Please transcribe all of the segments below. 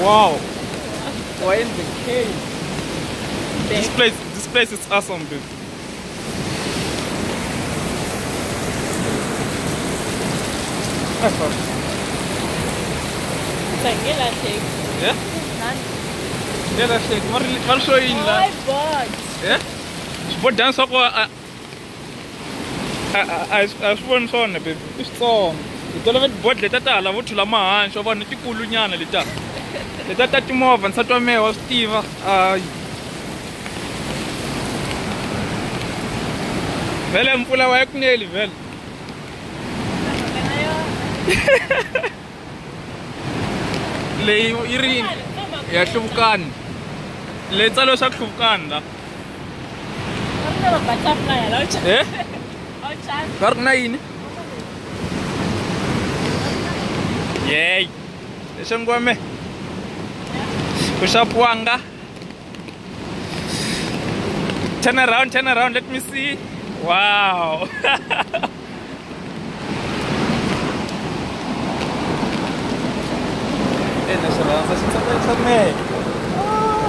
Wow. We're in the cave. This place, this place is awesome, dude. Awesome. Khangela take. Yeah? None. Yeah, that's it. What are you showing? Oh, la? I bought. Yeah? Xipodi dance swa kona a a a a swi voni swona baby i switsongo hi toloveti bodi leta ta hala vo thula mahanxo vona tikulu nyana leta leta ta timovha nsati wa mehe wa swi tiva ayi vhele mpfula wa ya kuneli vhele leyi yi ri ya hluvukani. Leyi tsaliwe swa ku hluvukani la. Va ri ku na yini? Yey leswi ngome. ku xapiwanga turn around turn around let me see. Wow.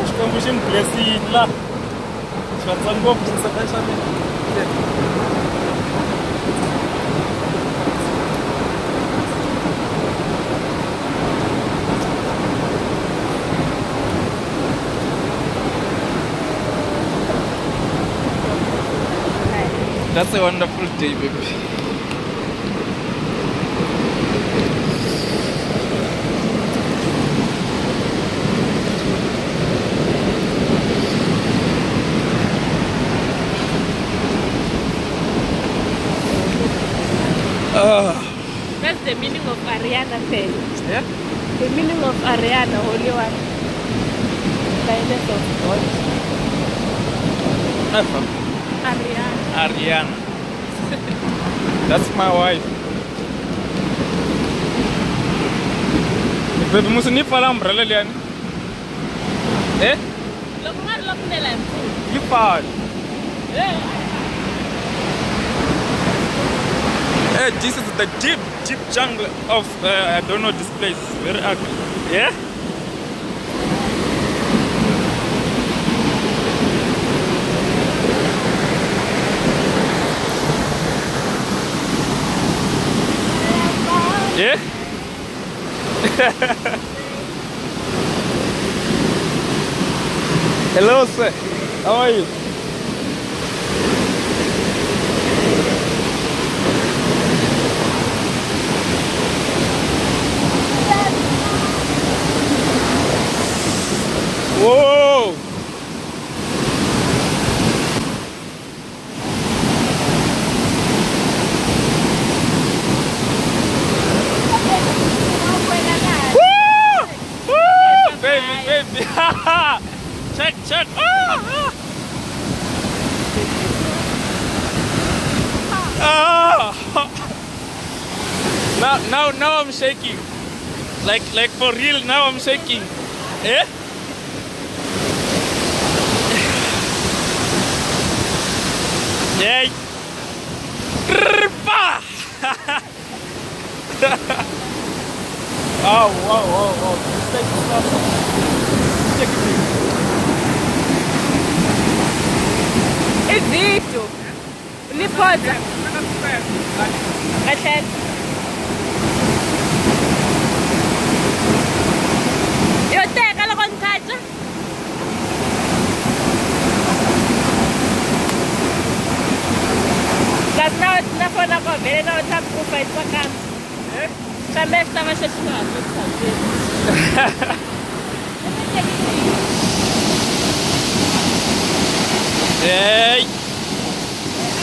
Xikwembu xi mi blessile la. Xi rhandza ngopfu xi tsakela xa That's a wonderful day, baby. Ah, That's the meaning of Ariana Pen. yeah? The meaning of Ariana, Holy One. Kindness of God. Never. Ariana. Ariana. That's my wife. Baby, musu ni pfala umbrella liyani. Eh? Loko nga ri la pfunela hi mpfula. Yi pfala. Eh, Eh, this is the deep, deep jungle of, uh, I don't know this place. Very ugly. Yeah? Yeah? Hello, sir. How are you? Now, now, now I'm shaking. Like, like for real. Now I'm shaking. Eh? Yay! Oh, wow, wow, wow. This place is awesome. Check it Izito. Nipoza. Kahle. na, não fona kwavhele na ta kufa hitsakana kambe swi ta va xa xi nga hatli ku hambeli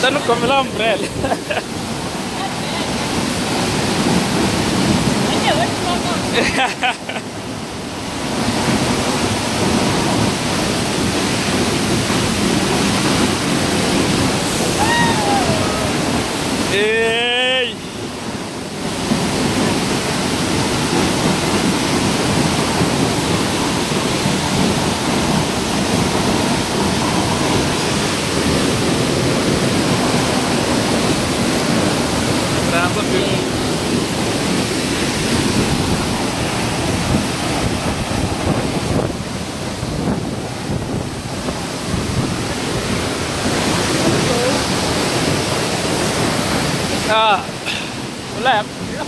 ta ni khomela umbrela Ha ha ha.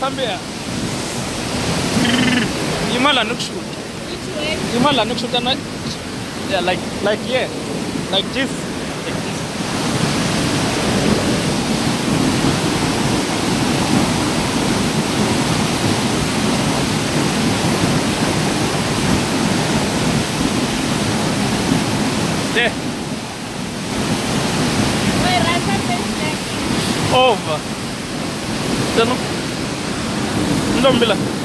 hlambela imali anokushuta imali anokushuta é? yeah, like like yeah like this. Like this. Over eu não nombre.